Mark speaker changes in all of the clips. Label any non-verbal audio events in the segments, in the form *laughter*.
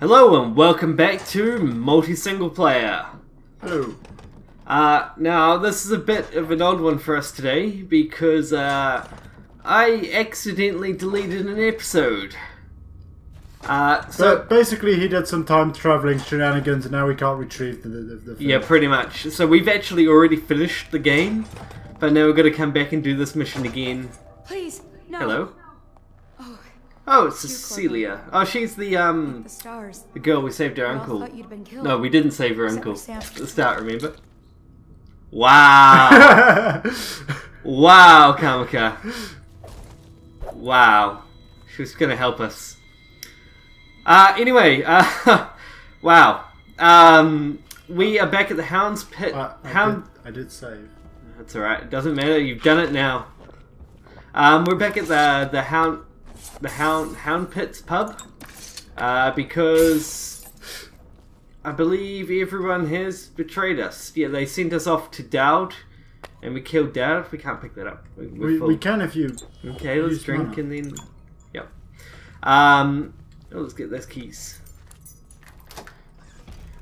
Speaker 1: Hello and welcome back to Multi Single Player.
Speaker 2: Hello.
Speaker 1: Uh, now, this is a bit of an odd one for us today because uh, I accidentally deleted an episode. Uh, so,
Speaker 2: So basically, he did some time traveling shenanigans, and now we can't retrieve the the, the, the
Speaker 1: yeah, pretty much. So, we've actually already finished the game, but now we're going to come back and do this mission again.
Speaker 3: Please, no.
Speaker 1: Hello?
Speaker 3: Oh,
Speaker 1: it's Cecelia. Oh, she's the, um,
Speaker 3: the stars.
Speaker 1: the girl we saved her
Speaker 3: We
Speaker 1: uncle.
Speaker 3: you'd been killed.
Speaker 1: No, we didn't save her
Speaker 3: Except
Speaker 1: uncle. The start, remember? Wow. *laughs* wow, Kamica. Wow. She was going to help us. Uh, anyway, *laughs* uh, wow. Um, we are back at the Hound's Pit.
Speaker 2: Uh, I,
Speaker 1: Hound.
Speaker 2: did, I did save.
Speaker 1: That's alright. It doesn't matter. You've done it now. Um, we're back at the the Hound the Hound Hound Pits pub uh, because I believe everyone has betrayed us. Yeah, they sent us off to Daud, and we killed Daud. We can't pick that up. We,
Speaker 2: We, can if you.
Speaker 1: Okay, let's
Speaker 2: use
Speaker 1: drink and then. Yep. Um, oh, let's get those keys.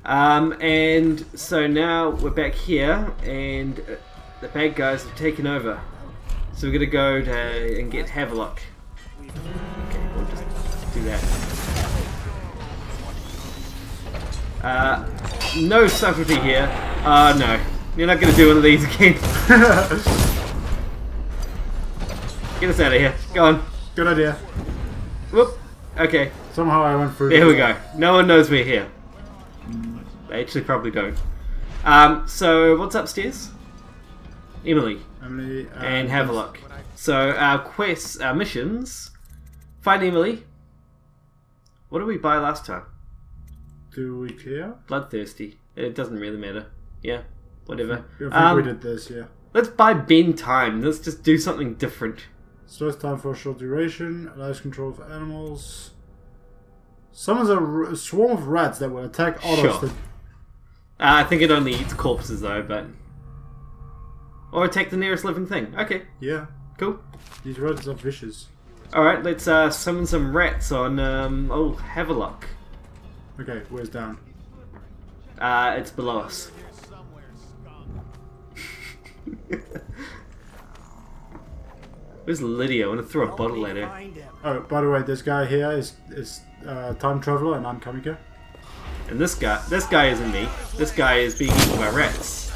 Speaker 1: Um, and so now we're back here, and uh, the bad guys have taken over. So we're gonna go to and get Havelock. Okay, we'll just do that. Uh, no subtlety here. Uh, no. You're not gonna do one of these again. *laughs* Get us out of here. Go on.
Speaker 2: Good idea.
Speaker 1: Whoop. Okay.
Speaker 2: Somehow I went through.
Speaker 1: There we go. No one knows we're here. They actually probably don't. Um, so what's upstairs? Emily
Speaker 2: Emily uh,
Speaker 1: and Havelock. So our quests, our missions. Find Emily. What did we buy last time?
Speaker 2: Do we care?
Speaker 1: Bloodthirsty. It doesn't really matter. Yeah. Whatever.
Speaker 2: I think
Speaker 1: Um,
Speaker 2: we did this. Yeah.
Speaker 1: Let's buy Bend Time. Let's just do something different.
Speaker 2: Slows time for a short duration. Allows control of animals. Summons a, r- a swarm of rats that will attack otters.
Speaker 1: Sure. Uh, I think it only eats corpses though, but. Or attack the nearest living thing. Okay,
Speaker 2: yeah.
Speaker 1: cool.
Speaker 2: These rats are vicious.
Speaker 1: Alright, let's uh, summon some rats on um, oh Havelock.
Speaker 2: Okay, where's down?
Speaker 1: Uh, it's below us. Where's Lydia? I want to throw a bottle at her.
Speaker 2: Oh, by the way, this guy here is is uh, time traveler, and I'm Kamica.
Speaker 1: And this guy, this guy isn't me. This guy is being eaten by rats.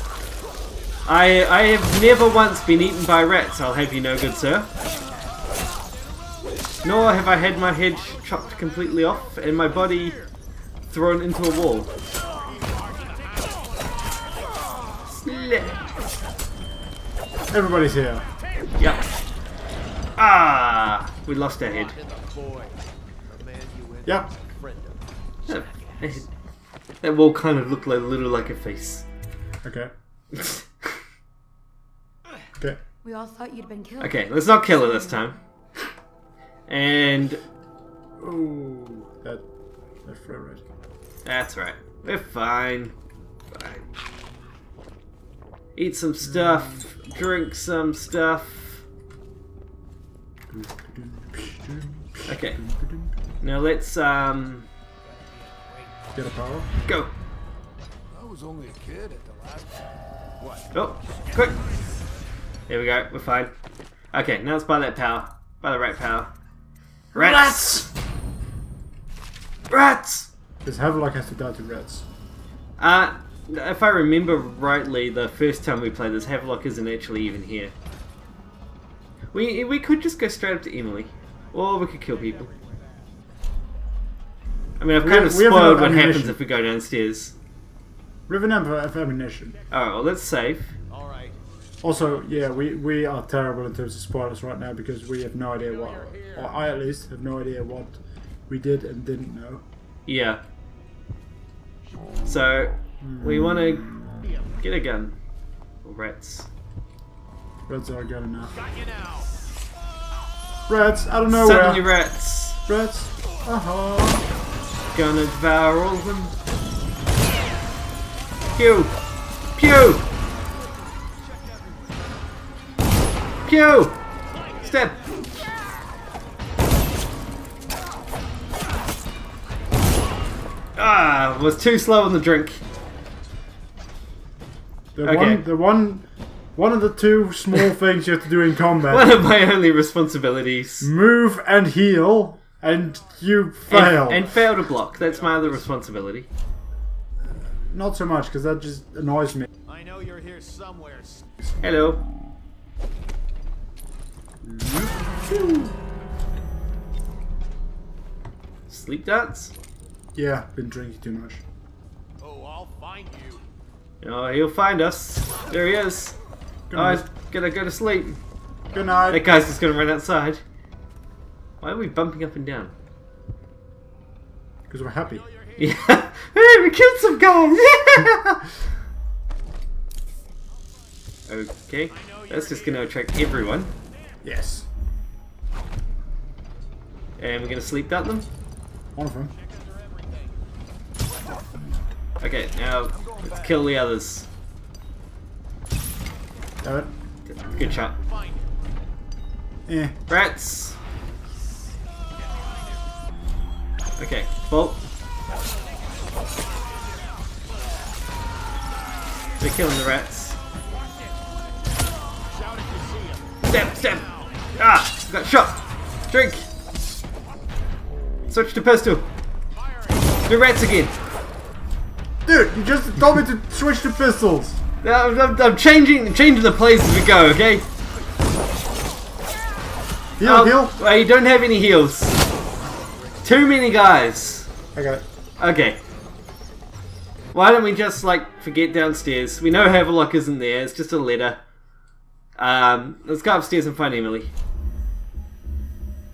Speaker 1: I I have never once been eaten by rats. I'll have you know, good sir. Nor have I had my head chopped completely off and my body thrown into a wall.
Speaker 2: Everybody's here.
Speaker 1: Yep. Ah, we lost our head.
Speaker 2: Yep.
Speaker 1: That, that wall kind of looked like a little like a face.
Speaker 2: Okay. *laughs* Okay.
Speaker 3: We all thought you'd been killed.
Speaker 1: Okay, let's not kill her this time. And
Speaker 2: Ooh, that that fro red.
Speaker 1: that's right. We're fine. Fine. Eat some stuff. Drink some stuff. Okay. Now let's um
Speaker 2: Get a power.
Speaker 1: go.
Speaker 4: I was only a kid at the last. What?
Speaker 1: Oh, quick. There we go. We're fine. Okay, now let's buy that power. Buy the right power. Rats. Rats.
Speaker 2: Because Havelock has to die to rats.
Speaker 1: Uh, if I remember rightly, the first time we played this, Havelock isn't actually even here. We we could just go straight up to Emily, or we could kill people. I mean, I've kind of spoiled what happens if we go downstairs.
Speaker 2: Riven Emperor of ammunition.
Speaker 1: Alright, well, let's save.
Speaker 4: All right.
Speaker 2: Also, yeah, we, we are terrible in terms of spoilers right now because we have no idea what, or I at least have no idea what we did and didn't know.
Speaker 1: Yeah. So, we want to get a gun. Rats.
Speaker 2: Rats are good enough.
Speaker 4: Got you now.
Speaker 2: Rats, out of
Speaker 1: Suddenly
Speaker 2: nowhere.
Speaker 1: rats.
Speaker 2: Rats. Uh-huh.
Speaker 1: Gonna devour all of them. Pew! Pew! Pew! Step! Ah, was too slow on the drink.
Speaker 2: The
Speaker 1: Okay.
Speaker 2: one, the one, one of the two small *laughs* things you have to do in combat:
Speaker 1: One of my only responsibilities.
Speaker 2: move and heal, and you fail.
Speaker 1: and fail to block. That's my other responsibility.
Speaker 2: Not so much because that just annoys me.
Speaker 4: I know you're here somewhere.
Speaker 1: Hello. Sleep dance?
Speaker 2: Yeah, been drinking too much.
Speaker 4: Oh, I'll find you.
Speaker 1: Oh, he'll find us. There he is.
Speaker 2: Good
Speaker 1: Oh, he's gonna go to sleep.
Speaker 2: Good night.
Speaker 1: That guy's just gonna run outside. Why are we bumping up and down?
Speaker 2: Because we're happy. *laughs*
Speaker 1: Yeah. hey, we killed some guys! *laughs* *laughs* okay. That's just gonna attract everyone.
Speaker 2: Yes.
Speaker 1: And we're gonna sleep dart them.
Speaker 2: One of them.
Speaker 1: Okay, now let's kill the others.
Speaker 2: Damn it.
Speaker 1: Good shot.
Speaker 2: Eh.
Speaker 1: Rats! Okay, bolt. They're killing the rats. Step, step! Ah! Got shot! Drink! Switch to pistol! The rats again!
Speaker 2: Dude, you just told me to switch to pistols.
Speaker 1: I'm, I'm, I'm changing changing the plays as we go, okay?
Speaker 2: Heal,
Speaker 1: Oh,
Speaker 2: heal.
Speaker 1: Don't have any heals. Too many guys.
Speaker 2: I got it.
Speaker 1: Okay. Why don't we just, like, forget downstairs? We know Havelock isn't there, it's just a letter. Um, let's go upstairs and find Emily.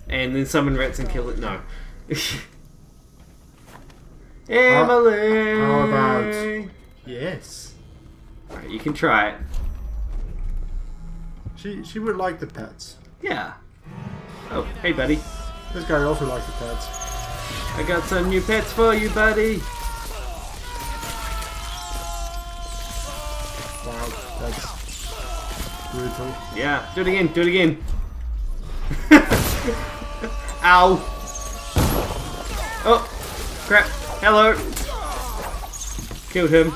Speaker 1: And then summon rats and kill it. No. *laughs* Emily!
Speaker 2: how about- Yes.
Speaker 1: Alright, you can try it.
Speaker 2: She she would like the pets.
Speaker 1: Yeah. Oh, hey, buddy.
Speaker 2: This guy also likes the pets.
Speaker 1: I got some new pets for you, buddy.
Speaker 2: Wow, that's brutal.
Speaker 1: Yeah, do it again, do it again. *laughs* Ow. Oh, crap. Hello. Killed him.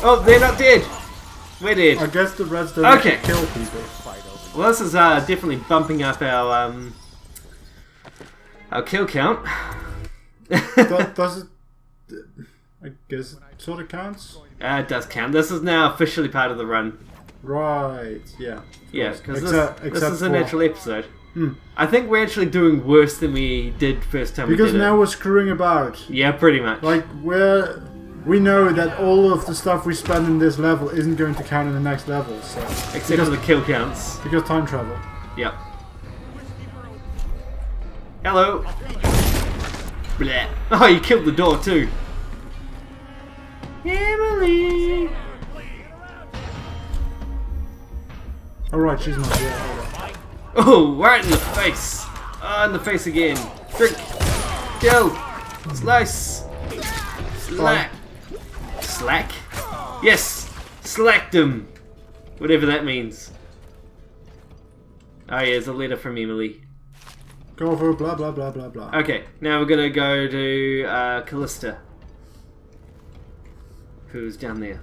Speaker 1: Oh, they're not dead. We're dead.
Speaker 2: I guess the reds don't
Speaker 1: Okay.
Speaker 2: kill people.
Speaker 1: Well, this is uh, definitely bumping up our um, our kill count.
Speaker 2: Does, *laughs* does it? I guess it sort of counts.
Speaker 1: Uh, it does count. This is now officially part of the run.
Speaker 2: Right. Yeah.
Speaker 1: Yeah, because this,
Speaker 2: Except-
Speaker 1: this is a natural episode.
Speaker 2: Hmm.
Speaker 1: I think we're actually doing worse than we did first time
Speaker 2: Because
Speaker 1: we did
Speaker 2: now
Speaker 1: it.
Speaker 2: we're screwing about.
Speaker 1: Yeah, pretty much.
Speaker 2: Like we're we know that all of the stuff we spend in this level isn't going to count in the next level. So
Speaker 1: Except
Speaker 2: because,
Speaker 1: for the kill counts.
Speaker 2: because time travel.
Speaker 1: Yep. Hello. Blah. Oh, you killed the door too. Emily.
Speaker 2: All right, she's not. Yeah.
Speaker 1: Oh, right in the face. Oh, in the face again. Drink. Kill. Slice. Slack. Slack? Yes. Slacked him. Whatever that means. Oh yeah, there's a letter from Emily.
Speaker 2: Go for blah blah blah blah blah.
Speaker 1: Okay, now we're gonna go to uh, Callista. Who's down there?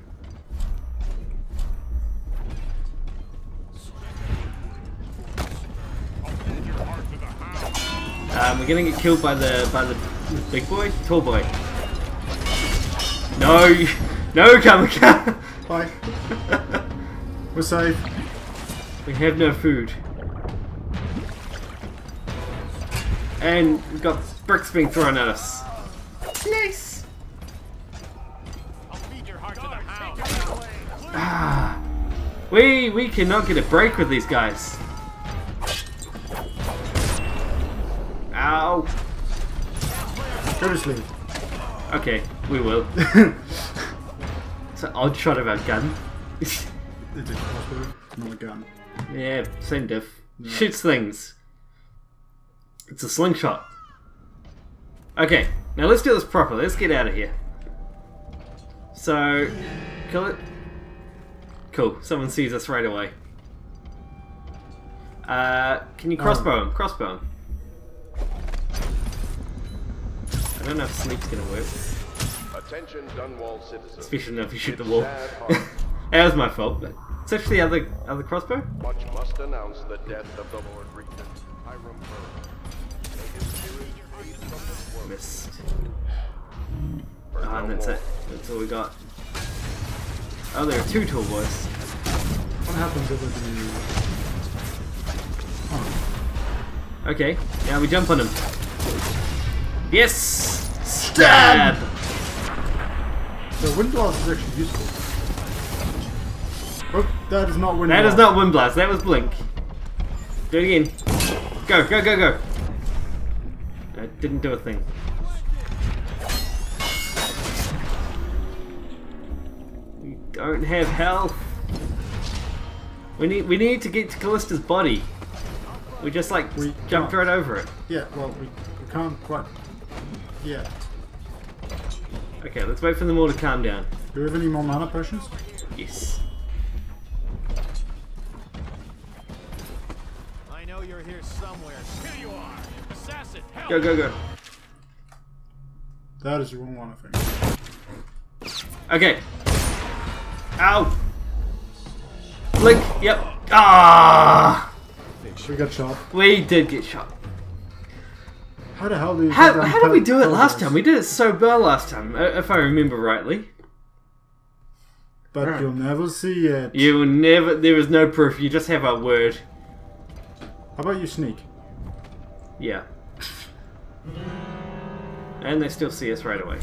Speaker 1: Um, we're gonna get killed by the by the big boy, tall boy. No, you- *laughs* no, Kamica.
Speaker 2: Bye. We're safe.
Speaker 1: we have no food, and we've got bricks being thrown at us. Nice.
Speaker 4: I'll feed your heart to the hound.
Speaker 1: Ah, we we cannot get a break with these guys. Ow.
Speaker 2: Go to sleep.
Speaker 1: Okay, we will. *laughs* It's an odd shot of our gun.
Speaker 2: It's a crossbow, not a gun.
Speaker 1: yeah, same diff. Shoots things. It's a slingshot. Okay, now let's do this properly. Let's get out of here. So, kill it. Cool. Someone sees us right away. Uh, can you crossbow him? Crossbow him. I don't know if sleep's gonna work.
Speaker 5: Attention Dunwall citizens.
Speaker 1: Especially if you shoot the wall. *laughs* that was my fault, but it's actually the other other crossbow.
Speaker 5: Much must announce the death of the Lord Regent, Hiram Burrows. May his spirit fade from this world.
Speaker 1: Missed. Ah, and that's it. That's all we got. Oh, there are two tall boys.
Speaker 2: What happens if we...
Speaker 1: Okay, now we jump on him. Yes! Stab!
Speaker 2: The wind blast is actually useful. Oh, that is not wind
Speaker 1: That is
Speaker 2: blast.
Speaker 1: not Wind Blast, that was Blink. Do it again. Go, go, go, go. That didn't do a thing. We don't have health. We need we need to get to Callista's body. We just like
Speaker 2: We
Speaker 1: jumped
Speaker 2: can't.
Speaker 1: right over it.
Speaker 2: Yeah, well, we, we can't quite... Yeah.
Speaker 1: Okay, let's wait for them all to calm down.
Speaker 2: Do we have any more mana potions?
Speaker 1: Yes.
Speaker 6: I know you're here somewhere. Here you are! Assassin, help!
Speaker 1: Go, go, go.
Speaker 2: That is the wrong one, I think.
Speaker 1: Okay. Ow! Blink, yep. Ah!
Speaker 2: We got shot.
Speaker 1: We did get shot.
Speaker 2: How the hell do you
Speaker 1: How, how did we do it last time? We did it so well last time, uh, if I remember rightly.
Speaker 2: But you'll never see it.
Speaker 1: You will never, there is no proof, you just have a word.
Speaker 2: How about you sneak?
Speaker 1: Yeah. And they still see us right away.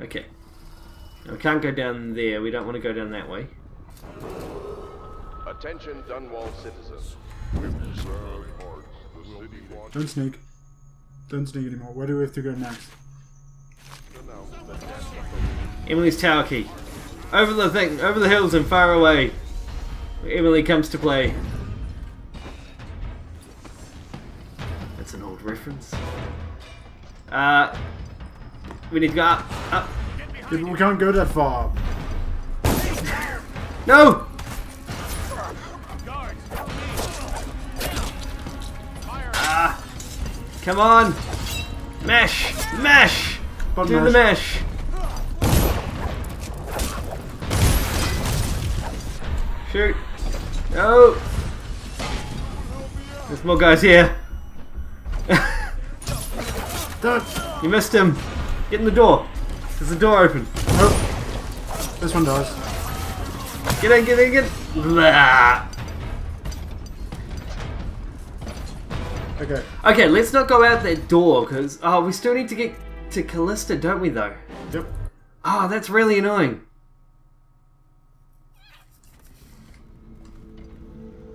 Speaker 1: Okay. Now, we can't go down there, we don't want to go down that way.
Speaker 5: Attention Dunwall citizens.
Speaker 2: Don't sneak. Don't sneak anymore. Where do we have to go next?
Speaker 1: Emily's tower key. Over the thing, over the hills and far away. Emily comes to play. That's an old reference. Uh, we need to go up, up.
Speaker 2: Yeah, we can't go that far.
Speaker 1: No! Come on! Mash! Mash!
Speaker 2: Button
Speaker 1: Do the
Speaker 2: mash.
Speaker 1: mash! Shoot! No! There's more guys here. *laughs*
Speaker 2: Don't.
Speaker 1: you missed him. Get in the door. There's a door open.
Speaker 2: Oh. This one does.
Speaker 1: Get in, get in, get in. Blah.
Speaker 2: Okay.
Speaker 1: Okay, let's not go out that door because oh, we still need to get to Callista, don't we? Though.
Speaker 2: Yep.
Speaker 1: Oh, that's really annoying.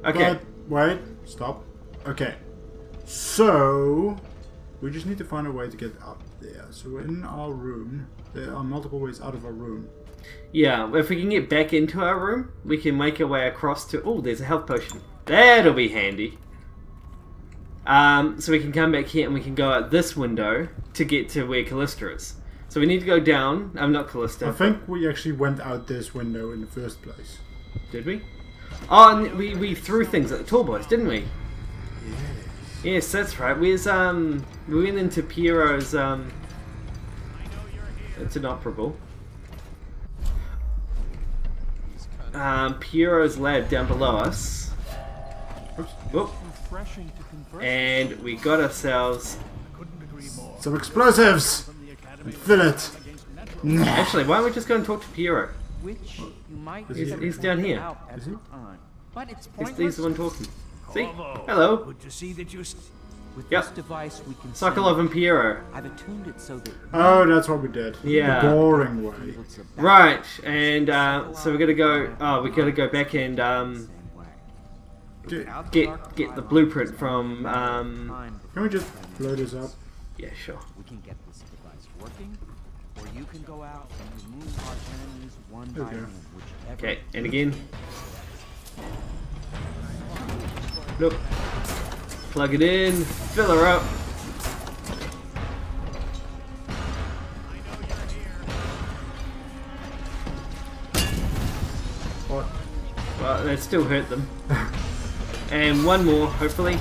Speaker 1: Okay.
Speaker 2: But wait. Stop. Okay. So we just need to find a way to get up there. So we're in our room, there are multiple ways out of our room.
Speaker 1: Yeah, if we can get back into our room, we can make our way across to. Oh, there's a health potion. That'll be handy. Um, so we can come back here and we can go out this window to get to where Callista is. So we need to go down. I'm not Callista.
Speaker 2: I think we actually went out this window in the first place.
Speaker 1: Did we? Oh, and we, we threw things at the tall boys, didn't we? Yes, that's right. Where's um we went into Piero's um it's inoperable. Um Piero's lab down below us.
Speaker 2: Oops.
Speaker 1: Whoop.
Speaker 6: Refreshing to
Speaker 1: And we got ourselves
Speaker 6: couldn't agree more.
Speaker 2: Some explosives.
Speaker 6: From
Speaker 2: Fill it.
Speaker 1: actually why don't we just go and talk to Piero?
Speaker 7: which you might
Speaker 2: He's-
Speaker 1: he's down here.
Speaker 7: out at
Speaker 2: Is he?
Speaker 7: the time. But it's
Speaker 1: He's, he's the one talking. See?
Speaker 6: Hello.
Speaker 1: Hello.
Speaker 6: Good to see that you.
Speaker 7: With
Speaker 1: Yep.
Speaker 7: this device, we can
Speaker 1: Sokolov and Piero.
Speaker 7: I've attuned it so that
Speaker 2: Oh, that's what we did.
Speaker 1: Yeah.
Speaker 2: The boring way.
Speaker 1: Right, and uh, so we gotta go oh we gotta go back and um
Speaker 7: the same way.
Speaker 2: Dude,
Speaker 1: get get the blueprint from um
Speaker 2: Can we just blow this up?
Speaker 1: yeah sure
Speaker 7: we can get this device working, or you can go out and remove our enemies one by
Speaker 2: Okay.
Speaker 7: one, whichever.
Speaker 1: okay and again look plug it in fill her up
Speaker 2: What?
Speaker 1: well that still hurt them *laughs* And one more, hopefully.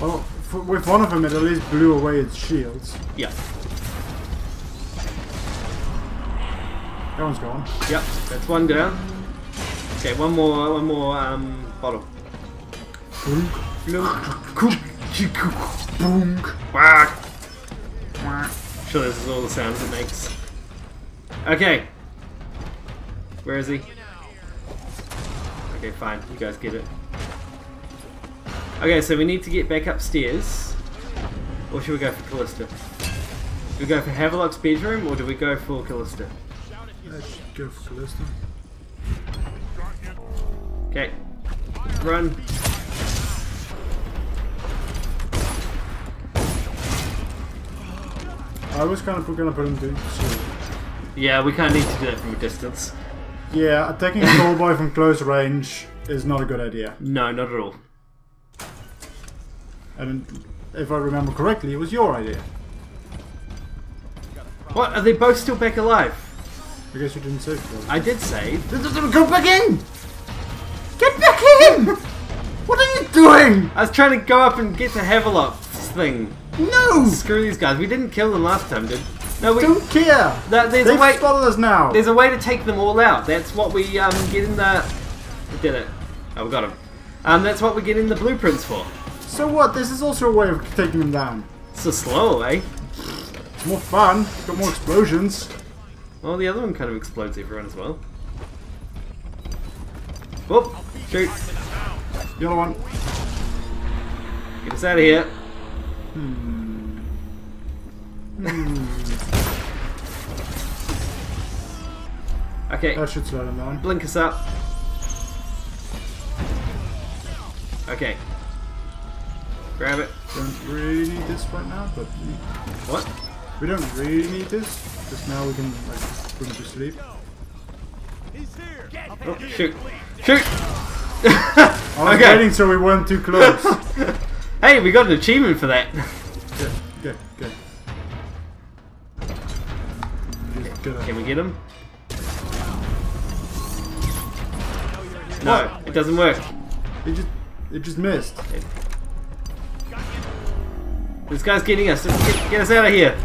Speaker 2: Well, with one of them it at least blew away its shields.
Speaker 1: Yeah.
Speaker 2: That one's gone.
Speaker 1: Yep, that's one down. Okay, one more, one more um, bottle.
Speaker 2: Boom.
Speaker 1: Boom. Sure, this is all the sounds it makes. Okay. Where is he? Okay, fine. You guys get it. Okay, so we need to get back upstairs. Or should we go for Callista? Do we go for Havelock's bedroom or do we go for Callista?
Speaker 2: Let's go for Callista.
Speaker 1: Okay. Run.
Speaker 2: I was kind of gonna put him to sleep.
Speaker 1: Yeah, we kind of need to do that from a distance.
Speaker 2: Yeah, attacking a tall boy from close range is not a good idea.
Speaker 1: No, not at all.
Speaker 2: And if I remember correctly, it was your idea.
Speaker 1: What? Are they both still back alive?
Speaker 2: I guess you didn't save them.
Speaker 1: I did save. Go back in! Get back in!
Speaker 2: What are you doing?
Speaker 1: I was trying to go up and get to Havelock's thing.
Speaker 2: No!
Speaker 1: Screw these guys. We didn't kill them last time, did? No, we.
Speaker 2: Don't care!
Speaker 1: That, there's
Speaker 2: They've
Speaker 1: a way.
Speaker 2: spotted us now!
Speaker 1: There's a way to take them all out. That's what we um get in the. We did it. Oh, we got him. Um, that's what we get in the blueprints for.
Speaker 2: So what? This is also a way of taking them down.
Speaker 1: It's a slower way.
Speaker 2: It's more fun. Got more explosions.
Speaker 1: Well, the other one kind of explodes everyone as well. Whoop! Shoot!
Speaker 2: The other one.
Speaker 1: Get us out of here. Hmm. Okay,
Speaker 2: That should slow them down.
Speaker 1: blink us up. Okay. Grab it.
Speaker 2: Don't really need this right now, but we,
Speaker 1: What?
Speaker 2: we don't really need this. Because now we can like put oh, him to sleep.
Speaker 1: he's Oh, shoot. Shoot!
Speaker 2: I was *laughs*
Speaker 1: Okay.
Speaker 2: waiting so we weren't too close. *laughs*
Speaker 1: hey, we got an achievement for that. *laughs*
Speaker 2: Gotta-
Speaker 1: Can we get him? No, it doesn't work.
Speaker 2: It just, it just missed.
Speaker 1: This guy's getting us. Get, get us out of here.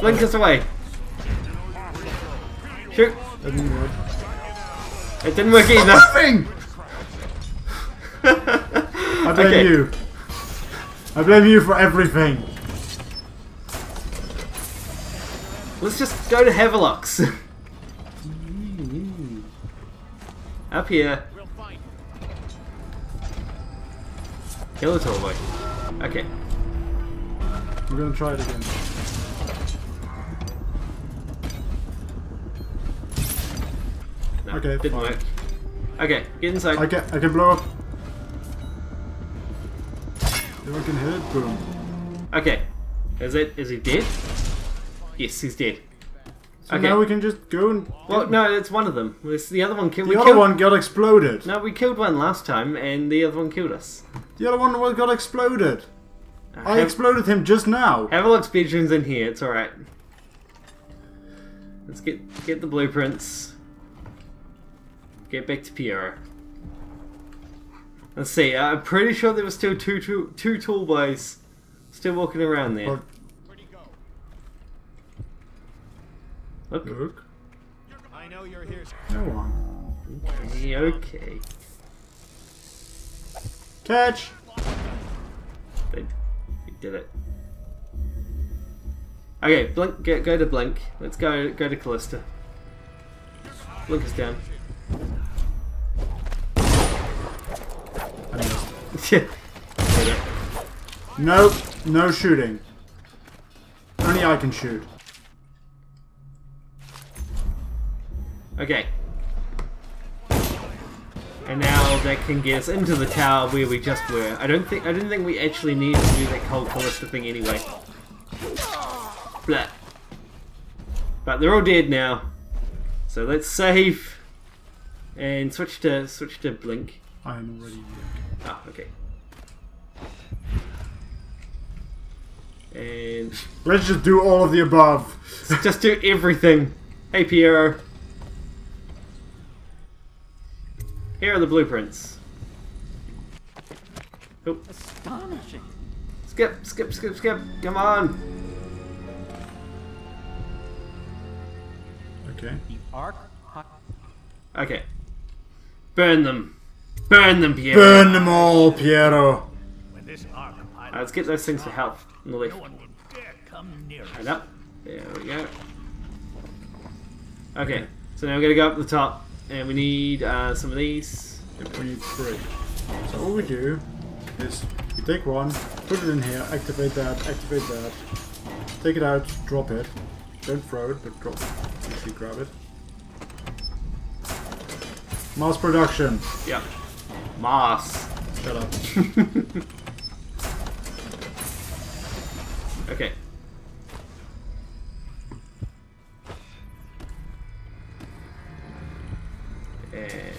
Speaker 1: Blink us away. Shoot.
Speaker 2: That didn't work.
Speaker 1: It didn't work either.
Speaker 2: Nothing. *laughs* I blame
Speaker 1: Okay.
Speaker 2: you. I blame you for everything.
Speaker 1: Let's just go to Havelock's. *laughs* Up here. Kill the tall boy. Okay.
Speaker 2: We're gonna try it again.
Speaker 1: No,
Speaker 2: Okay,
Speaker 1: didn't
Speaker 2: fine.
Speaker 1: work. Okay, get inside.
Speaker 2: I can, I can blow up. If I can hit boom.
Speaker 1: Okay. Is it? Is he dead? Yes, he's dead.
Speaker 2: So
Speaker 1: Okay.
Speaker 2: now we can just go and.
Speaker 1: Well, no, it's one of them. It's the other one killed.
Speaker 2: The
Speaker 1: we
Speaker 2: other
Speaker 1: killed,
Speaker 2: one got exploded.
Speaker 1: No, we killed one last time, and the other one killed us.
Speaker 2: The other one got exploded. Uh, I
Speaker 1: Have-
Speaker 2: exploded him just now.
Speaker 1: Havelock's bedroom's in here. It's all right. Let's get get the blueprints. Get back to Piero. Let's see. I'm pretty sure there were still two two two tall boys still walking around there. Look.
Speaker 2: look.
Speaker 6: I know you're here.
Speaker 2: No one.
Speaker 1: Okay, okay.
Speaker 2: Catch.
Speaker 1: They, they did it. Okay, blink. Go, go to blink. Let's go. Go to Callista. Blink us down.
Speaker 2: I missed.
Speaker 1: Did it.
Speaker 2: Nope. No shooting. Only I can shoot.
Speaker 1: Okay. And now that can get us into the tower where we just were. I don't think I didn't think we actually needed to do that cold Callista thing anyway. Blah. But they're all dead now. So let's save and switch to switch to blink.
Speaker 2: I am already here.
Speaker 1: Ah, okay. And
Speaker 2: Let's just do all of the above. *laughs*
Speaker 1: just do everything. Hey Piero. Here are the blueprints. Oh,
Speaker 7: Astonishing.
Speaker 1: skip, skip, skip, skip. Come on.
Speaker 2: Okay.
Speaker 7: The Ark. Hi-
Speaker 1: Okay. Burn them. Burn them, Piero.
Speaker 2: Burn them all, Piero.
Speaker 6: When this arc pylon,
Speaker 1: Uh, let's get those things for health on the left.
Speaker 6: no one will dare come near us.
Speaker 1: up. There we go. Okay, so now we're gonna go up the top, and we need uh, some of these.
Speaker 2: Yep, we need three. So all we do is we take one, put it in here, activate that, activate that, take it out, drop it. Don't throw it, but drop it. Usually grab it. Mass production.
Speaker 1: Yep. Moss.
Speaker 2: Shut up. *laughs*
Speaker 1: Okay. And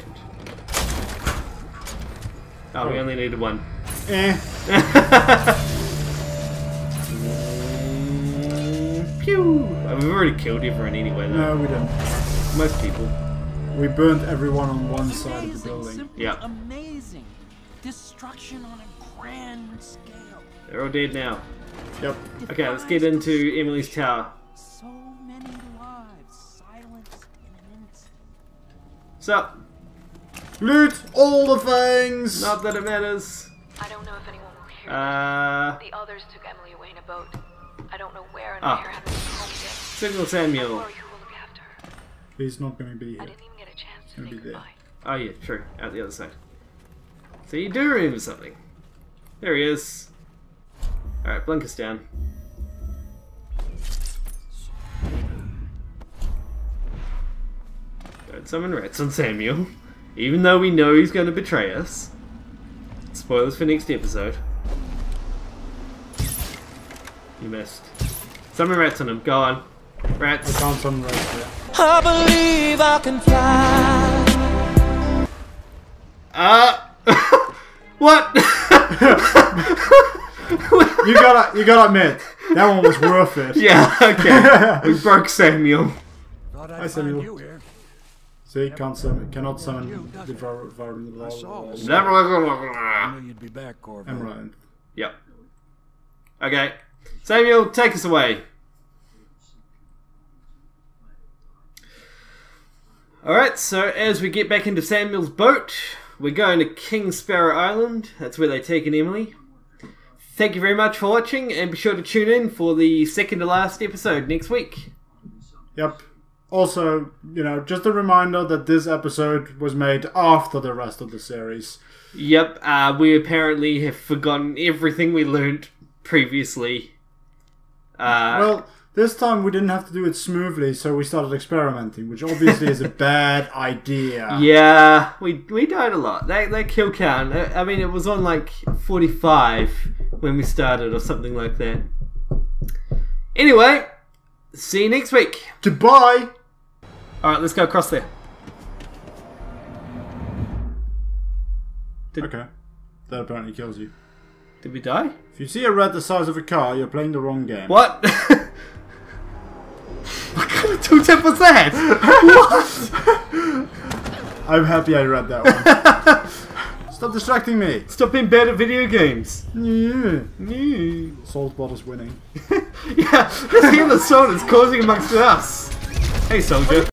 Speaker 1: oh, we only needed one.
Speaker 2: eh. *laughs*
Speaker 1: Pew! Uh, We've already killed everyone anyway, though.
Speaker 2: No, we didn't.
Speaker 1: Most people.
Speaker 2: We burnt everyone on one side of the
Speaker 7: Amazing.
Speaker 2: building.
Speaker 1: Yeah.
Speaker 7: amazing. Destruction on a grand scale.
Speaker 1: They're all dead now.
Speaker 2: Yep.
Speaker 1: Okay, let's get into Emily's tower.
Speaker 7: So many lives silenced in an instant.
Speaker 1: So,
Speaker 2: Loot all the things!
Speaker 1: not that it matters.
Speaker 8: I don't know if anyone will hear.
Speaker 1: Uh,
Speaker 8: the others took Emily away in a boat. I don't know where and
Speaker 1: Ah.
Speaker 8: where Hannah is home yet.
Speaker 1: Signal Samuel.
Speaker 8: worried who will look after her.
Speaker 2: He's not going to be here.
Speaker 8: I didn't even get a chance to
Speaker 2: Gonna be there.
Speaker 8: goodbye.
Speaker 1: Oh yeah, true. Out the other side. So you do remember something. There he is. Alright, blink us down. Summon rats on Samuel. Even though we know he's going to betray us. Spoilers for next episode. You missed. Summon rats on him. Go on. Rats.
Speaker 2: I
Speaker 1: Rats.
Speaker 2: can't summon right here.
Speaker 1: Uh. *laughs* what? *laughs*
Speaker 2: You gotta, you gotta admit, that one was worth it.
Speaker 1: yeah, okay. *laughs* we broke Samuel.
Speaker 4: Thought I'd
Speaker 2: Hi,
Speaker 4: find
Speaker 2: Samuel.
Speaker 4: You here.
Speaker 2: See, can't summon, cannot summon the var- var-
Speaker 4: I saw.
Speaker 1: Never.
Speaker 4: I knew you'd be back, Corvo.
Speaker 2: Emerald.
Speaker 1: Yep. Okay. Samuel, take us away. Alright, so as we get back into Samuel's boat, we're going to Kingsparrow Island. That's where they've taken Emily. Thank you very much for watching, and be sure to tune in for the second to last episode next week.
Speaker 2: Yep. Also, you know, just a reminder that this episode was made after the rest of the series.
Speaker 1: Yep, uh, we apparently have forgotten everything we learnt previously. Uh,
Speaker 2: Well, this time we didn't have to do it smoothly, so we started experimenting, which obviously is a *laughs* bad idea.
Speaker 1: Yeah, we we died a lot. That that kill count. I I mean, it was on like forty five when we started, or something like that. Anyway, see you next week.
Speaker 2: Goodbye!
Speaker 1: All right, let's go across there.
Speaker 2: Okay. That apparently kills you.
Speaker 1: Did we die?
Speaker 2: If you see a rat the size of a car, you're playing the wrong game.
Speaker 1: What? *laughs* what kind of tooltip was that? *laughs*
Speaker 2: I'm happy I read that one. *laughs* Stop distracting me.
Speaker 1: Stop being bad at video games.
Speaker 2: Yeah.
Speaker 1: yeah,
Speaker 2: Salt bottle's winning.
Speaker 1: let's hear the sound it's causing amongst us. Hey, soldier.